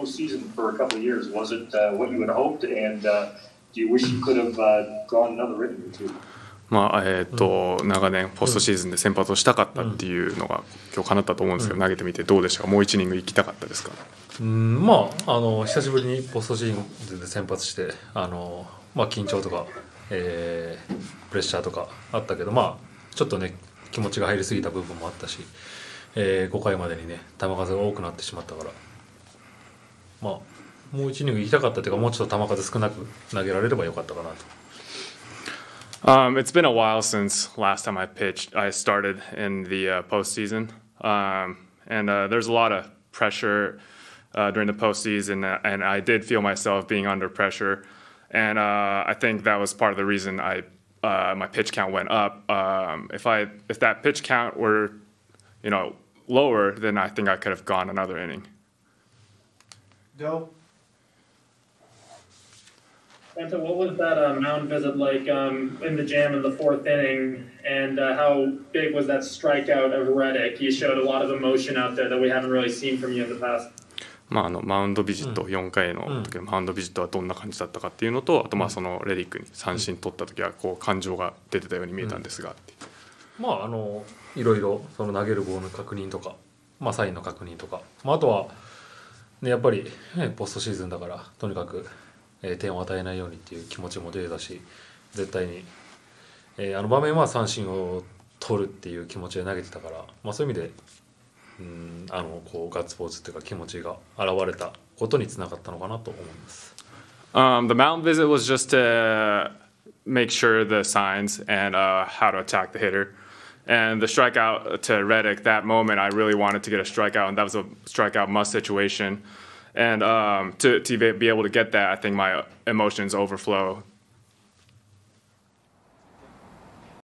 postseason for a couple of years. Was it uh, what you had hoped, and uh, do you wish you could have uh, gone another inning or two? まあえーと長年ポストシーズンで先発をしたかったっていうのが今日叶ったと思うんですけど、投げてみてどうでしたか？もう1イニング行きたかったですか？うんまああの久しぶりにポストシーズンで先発してあの、まあ、緊張とか、えー、プレッシャーとかあったけどまあちょっとね気持ちが入りすぎた部分もあったし、えー、5回までにね球数が多くなってしまったからまあもう1イニング行きたかったというかもうちょっと球数少なく投げられればよかったかなと。Um, it's been a while since last time I pitched. I started in the uh, postseason, um, and uh, there's a lot of pressure uh, during the postseason, uh, and I did feel myself being under pressure, and uh, I think that was part of the reason I uh, my pitch count went up. Um, if I if that pitch count were, you know, lower, then I think I could have gone another inning. Go. Santa, what was that uh, mound visit like um, in the jam in the fourth inning, and uh, how big was that strikeout of Reddick? You showed a lot of emotion out there that we haven't really seen from you in the past. まあ、あのマウンドビジット4回の時のマウンドビジットはどんな感じだったかっていうのとあとまあそのレディックに三振取った時はこう感情が出てたように見えたんですが、まああのいろいろその投げるボールの確認とか、まあ、サインの確認とか、まあ、あとは、ね、やっぱり、ね、ポストシーズンだからとにかく、えー、点を与えないようにっていう気持ちも出てたし絶対に、えー、あの場面は三振を取るっていう気持ちで投げてたから、まあ、そういう意味でうんあのこうガッツポーズっていうか気持ちが現れたことにつながったのかなと思います。Um, the mound visit was just to make sure the signs and uh, how to attack the hitter. And the strikeout to Reddick, that moment, I really wanted to get a strikeout, and that was a strikeout must situation. And um, to, to be able to get that, I think my emotions overflow